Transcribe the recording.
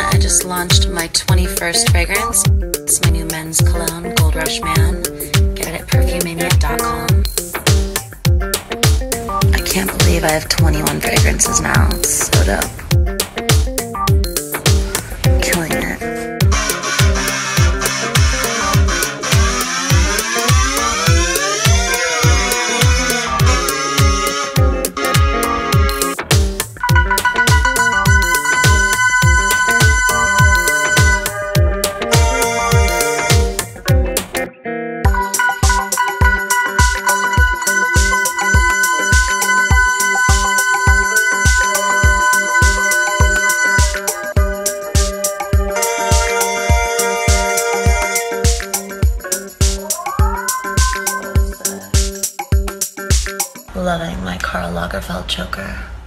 I just launched my 21st fragrance. It's my new men's cologne, Gold Rush Man. Get it at perfumania.com. I can't believe I have 21 fragrances now. It's so dope. Loving my Karl Lagerfeld choker.